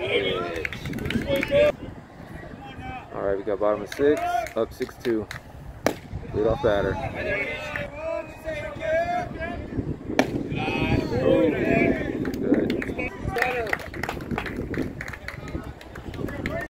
All right, we got bottom of six, up six two. Lead off batter.